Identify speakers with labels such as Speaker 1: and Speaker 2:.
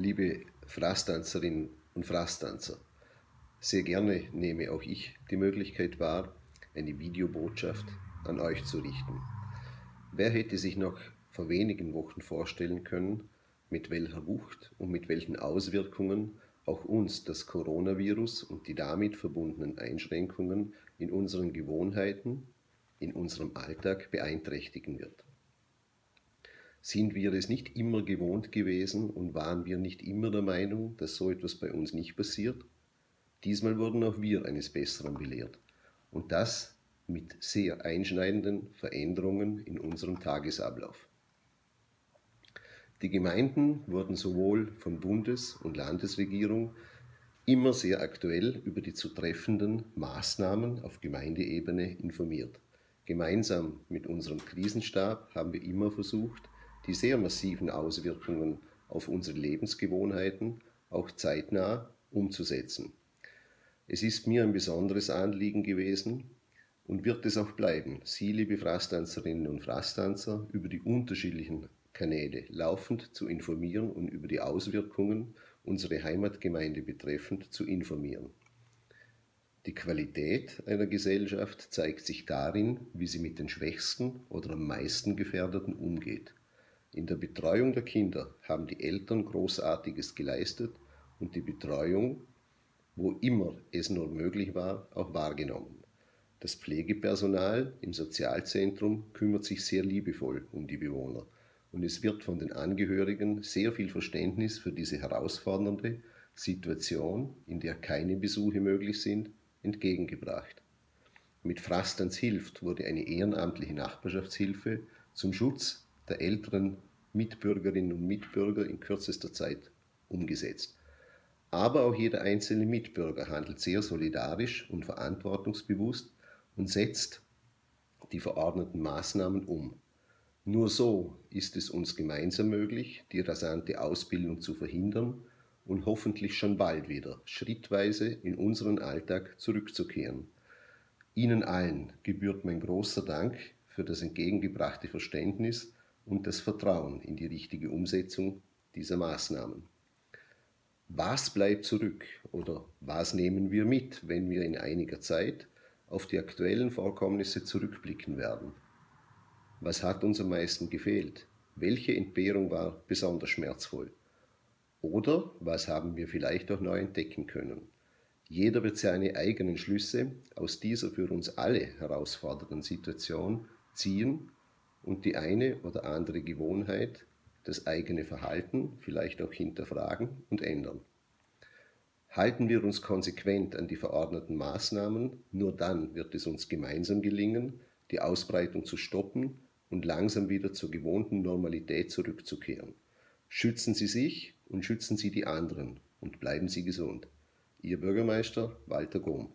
Speaker 1: liebe Fraßtanzerinnen und Fraßtanzer, sehr gerne nehme auch ich die Möglichkeit wahr, eine Videobotschaft an euch zu richten. Wer hätte sich noch vor wenigen Wochen vorstellen können, mit welcher Wucht und mit welchen Auswirkungen auch uns das Coronavirus und die damit verbundenen Einschränkungen in unseren Gewohnheiten, in unserem Alltag beeinträchtigen wird. Sind wir es nicht immer gewohnt gewesen und waren wir nicht immer der Meinung, dass so etwas bei uns nicht passiert? Diesmal wurden auch wir eines Besseren belehrt. Und das mit sehr einschneidenden Veränderungen in unserem Tagesablauf. Die Gemeinden wurden sowohl von Bundes- und Landesregierung immer sehr aktuell über die zu treffenden Maßnahmen auf Gemeindeebene informiert. Gemeinsam mit unserem Krisenstab haben wir immer versucht, die sehr massiven Auswirkungen auf unsere Lebensgewohnheiten auch zeitnah umzusetzen. Es ist mir ein besonderes Anliegen gewesen und wird es auch bleiben, Sie, liebe Fraßtanzerinnen und Fraßtanzer, über die unterschiedlichen Kanäle laufend zu informieren und über die Auswirkungen unsere Heimatgemeinde betreffend zu informieren. Die Qualität einer Gesellschaft zeigt sich darin, wie sie mit den Schwächsten oder am meisten Gefährdeten umgeht. In der Betreuung der Kinder haben die Eltern Großartiges geleistet und die Betreuung, wo immer es nur möglich war, auch wahrgenommen. Das Pflegepersonal im Sozialzentrum kümmert sich sehr liebevoll um die Bewohner und es wird von den Angehörigen sehr viel Verständnis für diese herausfordernde Situation, in der keine Besuche möglich sind, entgegengebracht. Mit Frastans hilft wurde eine ehrenamtliche Nachbarschaftshilfe zum Schutz der älteren Mitbürgerinnen und Mitbürger in kürzester Zeit umgesetzt. Aber auch jeder einzelne Mitbürger handelt sehr solidarisch und verantwortungsbewusst und setzt die verordneten Maßnahmen um. Nur so ist es uns gemeinsam möglich, die rasante Ausbildung zu verhindern und hoffentlich schon bald wieder schrittweise in unseren Alltag zurückzukehren. Ihnen allen gebührt mein großer Dank für das entgegengebrachte Verständnis und das Vertrauen in die richtige Umsetzung dieser Maßnahmen. Was bleibt zurück oder was nehmen wir mit, wenn wir in einiger Zeit auf die aktuellen Vorkommnisse zurückblicken werden? Was hat uns am meisten gefehlt? Welche Entbehrung war besonders schmerzvoll? Oder was haben wir vielleicht auch neu entdecken können? Jeder wird seine eigenen Schlüsse aus dieser für uns alle herausfordernden Situation ziehen und die eine oder andere Gewohnheit das eigene Verhalten vielleicht auch hinterfragen und ändern. Halten wir uns konsequent an die verordneten Maßnahmen, nur dann wird es uns gemeinsam gelingen, die Ausbreitung zu stoppen und langsam wieder zur gewohnten Normalität zurückzukehren. Schützen Sie sich und schützen Sie die anderen und bleiben Sie gesund. Ihr Bürgermeister Walter Gohm.